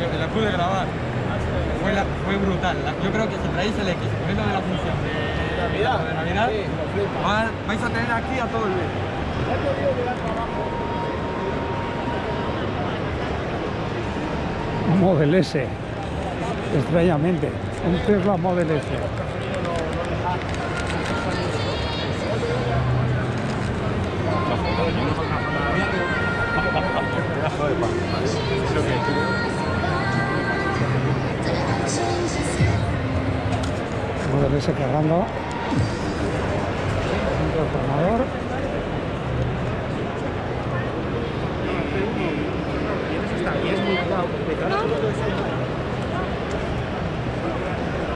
la pude grabar. Fue, brutal. Yo creo que si traéis el X, poniendo de la función de Navidad, de Navidad va, vais a tener aquí a todo el mes. Model S, extrañamente, un Tesla Model S. Cargando. Un transformador. Está,